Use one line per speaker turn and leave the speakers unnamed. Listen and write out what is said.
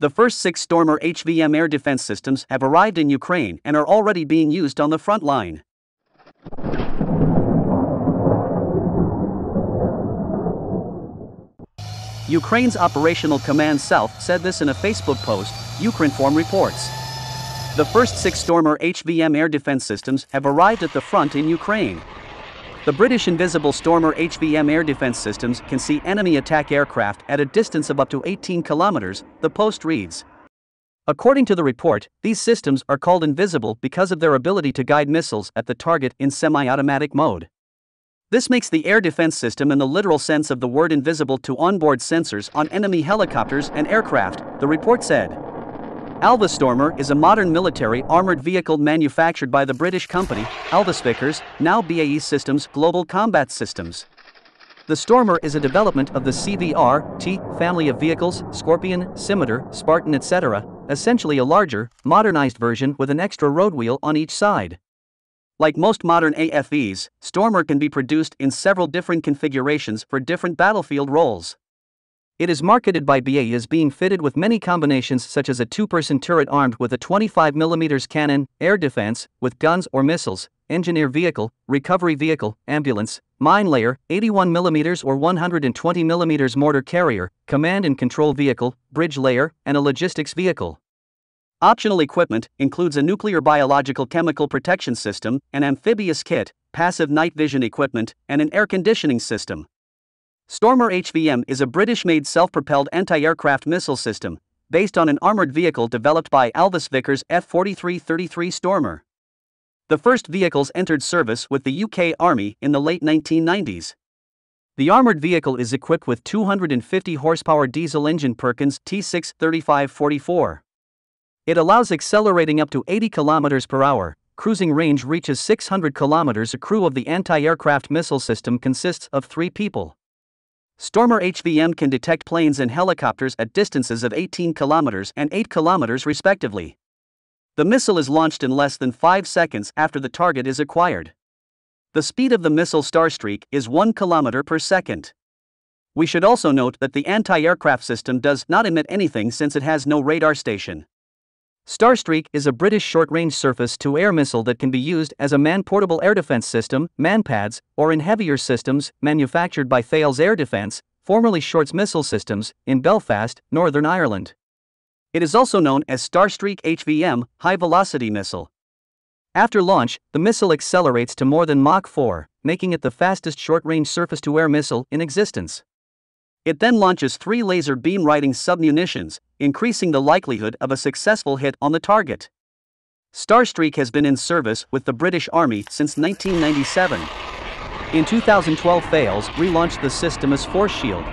The first six Stormer HVM air defense systems have arrived in Ukraine and are already being used on the front line. Ukraine's Operational Command South said this in a Facebook post, Ukrinform reports. The first six Stormer HVM air defense systems have arrived at the front in Ukraine. The British Invisible Stormer HVM air defense systems can see enemy attack aircraft at a distance of up to 18 kilometers, the post reads. According to the report, these systems are called invisible because of their ability to guide missiles at the target in semi automatic mode. This makes the air defense system in the literal sense of the word invisible to onboard sensors on enemy helicopters and aircraft, the report said. Alvis Stormer is a modern military armored vehicle manufactured by the British company, Alvis Vickers, now BAE Systems Global Combat Systems. The Stormer is a development of the CVR T family of vehicles, Scorpion, Scimitar, Spartan, etc., essentially a larger, modernized version with an extra road wheel on each side. Like most modern AFVs, Stormer can be produced in several different configurations for different battlefield roles. It is marketed by BAE as being fitted with many combinations such as a two-person turret armed with a 25mm cannon, air defense, with guns or missiles, engineer vehicle, recovery vehicle, ambulance, mine layer, 81mm or 120mm mortar carrier, command and control vehicle, bridge layer, and a logistics vehicle. Optional equipment includes a nuclear biological chemical protection system, an amphibious kit, passive night vision equipment, and an air conditioning system. Stormer HVM is a British made self propelled anti aircraft missile system, based on an armored vehicle developed by Alvis Vickers F 4333 Stormer. The first vehicles entered service with the UK Army in the late 1990s. The armored vehicle is equipped with 250 horsepower diesel engine Perkins T6 3544. It allows accelerating up to 80 km per hour. Cruising range reaches 600 km. A crew of the anti aircraft missile system consists of three people. Stormer HVM can detect planes and helicopters at distances of 18 kilometers and 8 kilometers respectively. The missile is launched in less than 5 seconds after the target is acquired. The speed of the missile Starstreak is 1 kilometer per second. We should also note that the anti aircraft system does not emit anything since it has no radar station. Starstreak is a British short range surface to air missile that can be used as a man portable air defense system, MANPADS, or in heavier systems manufactured by Thales Air Defence, formerly Shorts Missile Systems, in Belfast, Northern Ireland. It is also known as Starstreak HVM, High Velocity Missile. After launch, the missile accelerates to more than Mach 4, making it the fastest short range surface to air missile in existence. It then launches three laser beam riding submunitions, increasing the likelihood of a successful hit on the target. Starstreak has been in service with the British Army since 1997. In 2012 Thales relaunched the system as Force Shield,